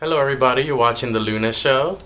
Hello, everybody. You're watching The Luna Show.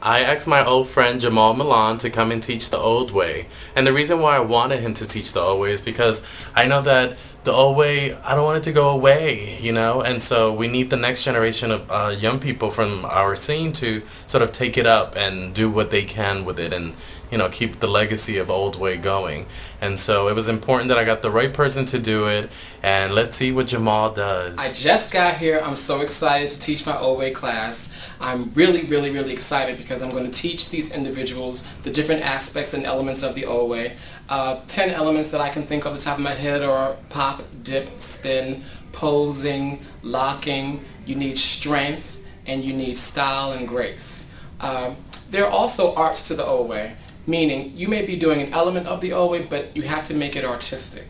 I asked my old friend Jamal Milan to come and teach the old way. And the reason why I wanted him to teach the old way is because I know that the old way, I don't want it to go away, you know? And so we need the next generation of uh, young people from our scene to sort of take it up and do what they can with it and, you know, keep the legacy of old way going. And so it was important that I got the right person to do it. And let's see what Jamal does. I just got here. I'm so excited to teach my old way class. I'm really, really, really excited because I'm going to teach these individuals the different aspects and elements of the old way. Uh, Ten elements that I can think of the top of my head are pop, dip, spin, posing, locking. You need strength and you need style and grace. Um, there are also arts to the old way, meaning you may be doing an element of the way, but you have to make it artistic.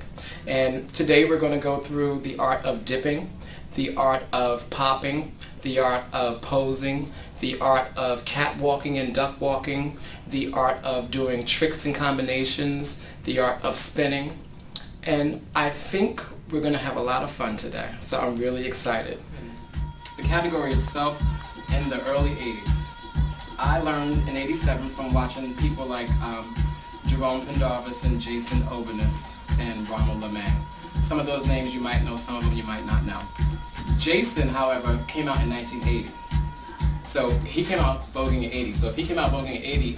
And today we're going to go through the art of dipping, the art of popping, the art of posing, the art of catwalking and duck walking, the art of doing tricks and combinations, the art of spinning. And I think we're going to have a lot of fun today, so I'm really excited. The category itself in the early 80s. I learned in 87 from watching people like um, Jerome Pendavis and Jason Obernes and Ronald LeMay. Some of those names you might know, some of them you might not know. Jason, however, came out in 1980. So he came out voguing in 80. So if he came out voguing in 80,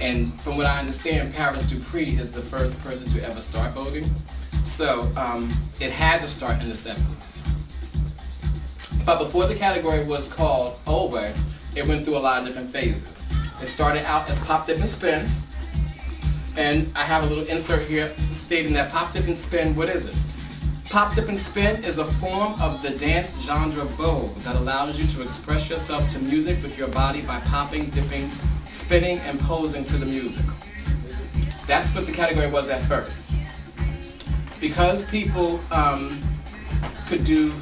and from what I understand, Paris Dupree is the first person to ever start voguing. So um, it had to start in the 70s. But before the category was called Way, it went through a lot of different phases. It started out as pop, dip, and spin. And I have a little insert here stating that pop, dip, and spin, what is it? Pop, dip, and spin is a form of the dance genre vogue that allows you to express yourself to music with your body by popping, dipping, spinning, and posing to the music. That's what the category was at first. Because people um, could do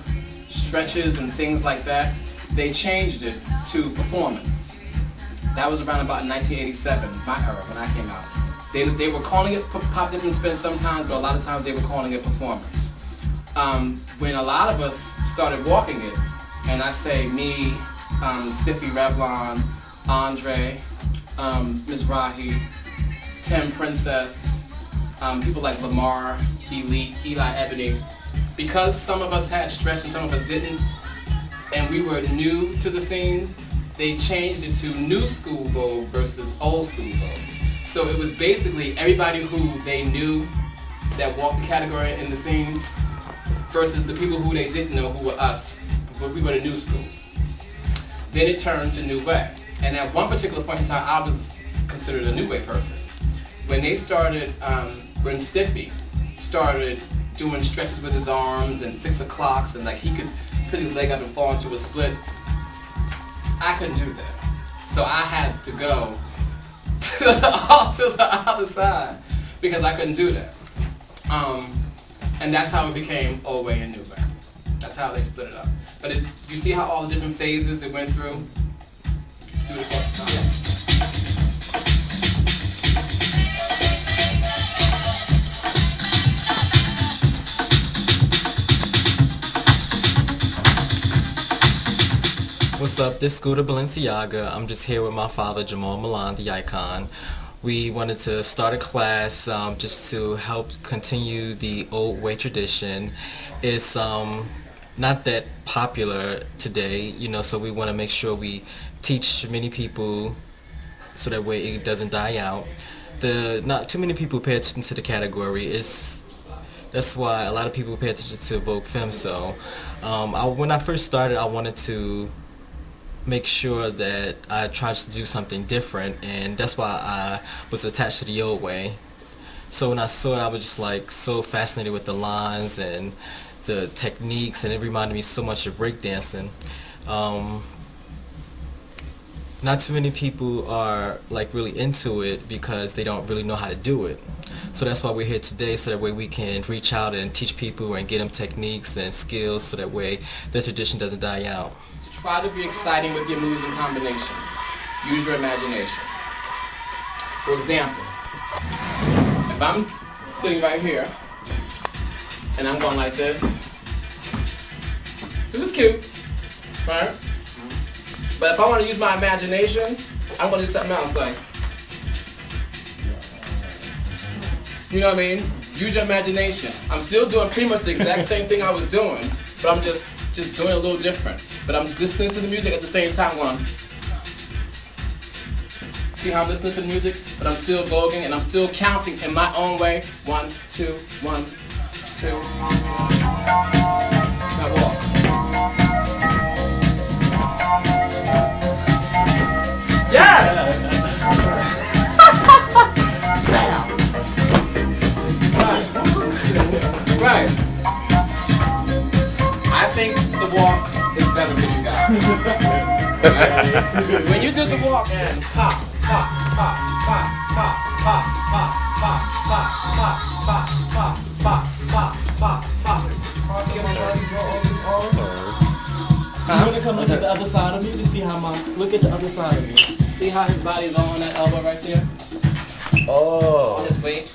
stretches and things like that, they changed it to performance. That was around about 1987, my era, when I came out. They, they were calling it pop, dip, and spin sometimes, but a lot of times they were calling it performance. Um, when a lot of us started walking it, and I say me, um, Stiffy Revlon, Andre, um, Mizrahi, Tim Princess, um, people like Lamar, Elite, Eli Ebony, because some of us had stretch and some of us didn't, and we were new to the scene, they changed it to new school vogue versus old school vogue. So it was basically everybody who they knew that walked the category in the scene versus the people who they didn't know who were us, but we were the new school. Then it turned to New Way. And at one particular point in time, I was considered a New Way person. When they started, um, when Stiffy started doing stretches with his arms and six o'clocks and like he could put his leg up and fall into a split, I couldn't do that. So I had to go to the, to the other side because I couldn't do that. Um, and that's how it became Old Way and New Way. That's how they split it up. But it, you see how all the different phases it went through? What's up? This is Scooter Balenciaga. I'm just here with my father, Jamal Milan, the icon. We wanted to start a class um, just to help continue the old way tradition. It's um, not that popular today, you know, so we want to make sure we teach many people so that way it doesn't die out. The not too many people pay attention to the category. It's that's why a lot of people pay attention to Vogue Femme. So, um, I, when I first started, I wanted to make sure that I tried to do something different, and that's why I was attached to the old way. So when I saw it, I was just like so fascinated with the lines and the techniques, and it reminded me so much of breakdancing. Um, not too many people are like really into it because they don't really know how to do it. So that's why we're here today, so that way we can reach out and teach people and get them techniques and skills, so that way the tradition doesn't die out. Try to be exciting with your moves and combinations. Use your imagination. For example, if I'm sitting right here and I'm going like this, this is cute, right? But if I want to use my imagination, I'm going to do something else like. You know what I mean? Use your imagination. I'm still doing pretty much the exact same thing I was doing, but I'm just just doing a little different. But I'm listening to the music at the same time going. See how I'm listening to the music, but I'm still voguing and I'm still counting in my own way. One, two, one, two. Now walk. When you do the walk and pop, pop, pop, pop, pop, pop, pop, pop, pop, pop, pop, pop, pop, pop, pop, pop. See how my body go You wanna come look at the other side of me to see how my look at the other side of me. See how his body's on that elbow right there? Oh. On his weight?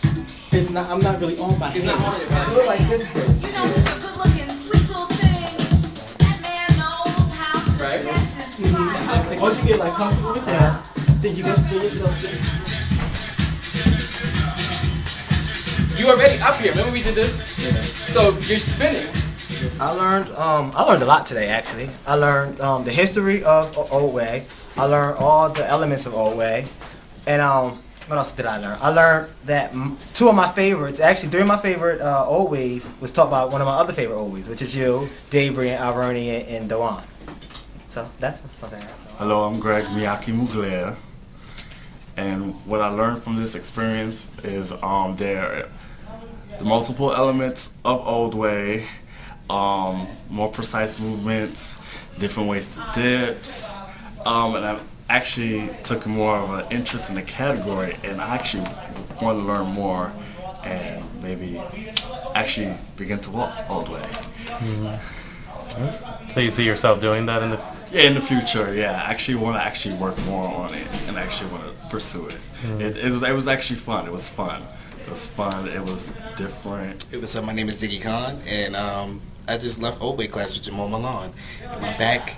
It's not I'm not really on my He's hand. not on his I look like this though. Dress his. Once you get like comfortable with that, then you can feel yourself just You already up here. Remember we did this? So you're spinning. I learned um, I learned a lot today actually. I learned um, the history of Old Way. I learned all the elements of Old Way, and um, what else did I learn? I learned that m- two of my favorites, actually three of my favorite uh, Old Ways, was taught by one of my other favorite Old Ways, which is you, Debri, and Alvernia, and Dewan. So that's what's something. I know. Hello, I'm Greg Miyake Mugler, and what I learned from this experience is um, there the multiple elements of Old Way, um, more precise movements, different ways to dips, um, and I actually took more of an interest in the category, and I actually want to learn more and maybe actually begin to walk Old Way. So you see yourself doing that in the Yeah, in the future, yeah. I actually want to actually work more on it and actually want to pursue it. It, it, was, it was actually fun. It was fun. It was fun. It was different. It was. up? My name is Diggy Khan, and um, I just left Old Way class with Jamal Milan, and my back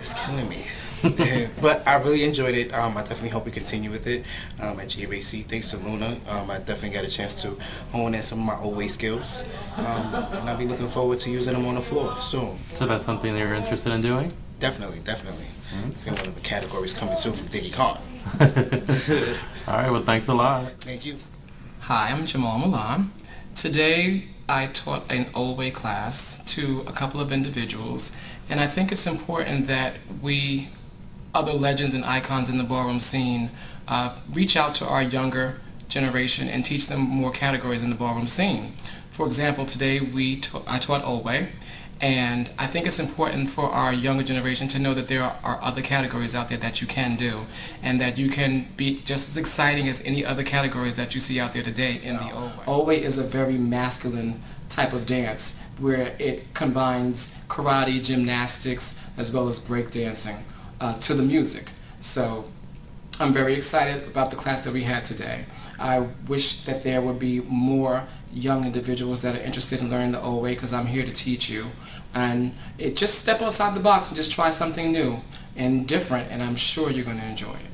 is killing me. but I really enjoyed it. Um, I definitely hope we continue with it um, at GMHC. Thanks to Luna, um, I definitely got a chance to hone in some of my Old Way skills, um, and I'll be looking forward to using them on the floor soon. So that's something that you're interested in doing? Definitely, definitely. I feel one of the categories coming soon from Diggy Khan. All right, well, thanks a lot. Thank you. Hi, I'm Jamal Milan. Today I taught an Old Way class to a couple of individuals, and I think it's important that we, other legends and icons in the ballroom scene, uh, reach out to our younger generation and teach them more categories in the ballroom scene. For example, today we ta- I taught Old Way, and I think it's important for our younger generation to know that there are other categories out there that you can do, and that you can be just as exciting as any other categories that you see out there today in the Old Way. Old Way is a very masculine type of dance where it combines karate, gymnastics, as well as breakdancing uh, to the music. So I'm very excited about the class that we had today. I wish that there would be more young individuals that are interested in learning the old way because I'm here to teach you. And it just step outside the box and just try something new and different, and I'm sure you're going to enjoy it.